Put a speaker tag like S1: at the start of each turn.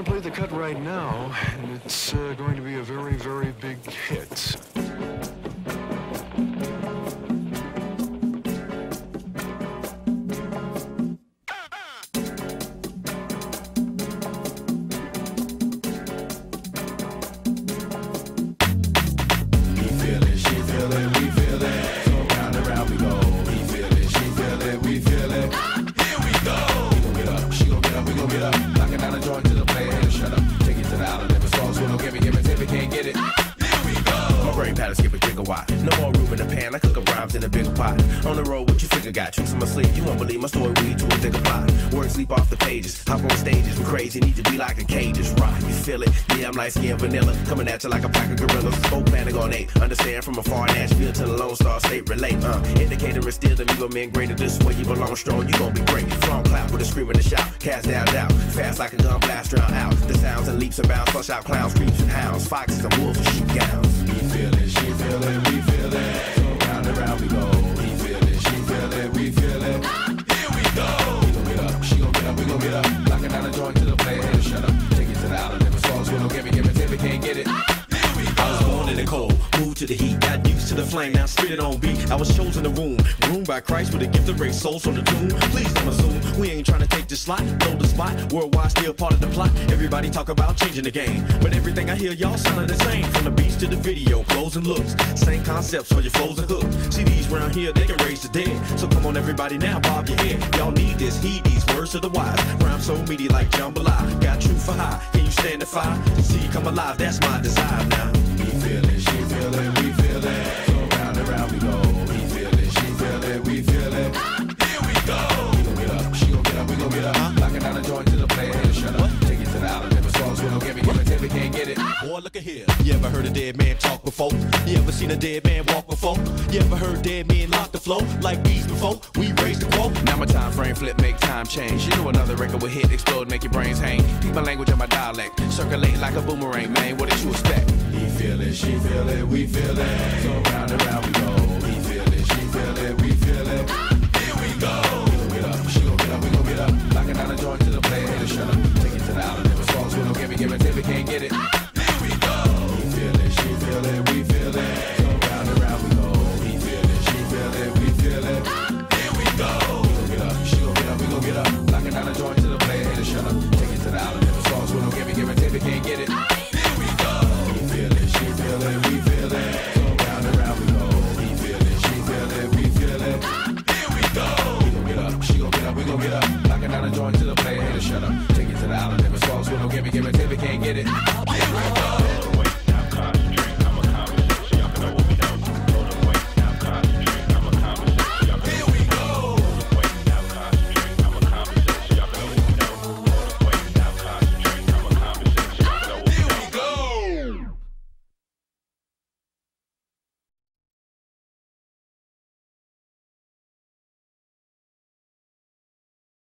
S1: the cut right now, and it's uh, going to be a very, very big hit.
S2: It, if it can't get it. Here we go. My brain pattern skip a gigawatt. No more room in the pan, I cook up rhymes in a big pot. On the road, what you figure got? Tricks in my sleeve, you won't believe my story, we to a bigger plot. Words sleep off the pages, hop on stages, we crazy, need to be like a cage, just rock, you feel it. Yeah, I'm light skinned vanilla, coming at you like a pack of gorillas. Spoke panic on eight, understand from afar, Nashville to the Lone Star State, relate, uh. Indicator is still the amigo men greater, this way you belong strong, you gon' be great. Front clap with a scream and a shout, cast down, down, fast like a gun blast, drown out. The sounds and leaps and bounds, flush out clowns, creeps and hounds, foxes and wolves and sheep gowns. We feel it, she feel it, we feel it. So round and round we go. He feel it, she feel it, we feel it. Ah! Here we go. We gon' get up, she gon' get up, we gon' get up. Locking down the joint to the player and shut up. Take it to the island, never songs, we don't give it, give it, if it can't get it. Ah! Here we go.
S3: I was born in the cold, moved to the heat, got used to the flame, now spit it on beat. I was chosen the womb, groomed by Christ with a gift of race, souls from the tomb. Please don't assume we ain't trying to take this slot, know the spot. Worldwide still part of the plot. Everybody talk about changing the game, but everything I hear y'all sounding the same. From the beats to the video, clothes and looks, same concepts for your flows and hooks. CDs round here they can raise the dead, so come on everybody now, bob your head. Y'all need this, heed these words of the wise. Rhyme so meaty like jambalaya, got truth for high. Can you stand the fire? See you come alive, that's my desire now.
S2: He feel it, she feel
S3: Boy, look at here. You ever heard a dead man talk before? You ever seen a dead man walk before? You ever heard dead men lock the flow like bees before? We raised the quote.
S2: Now my time frame flip, make time change. You know another record will hit, explode, make your brains hang. Keep my language and my dialect, circulate like a boomerang, man. What did you expect? He feel it, she feel it, we feel it. We can't get it. Here we go.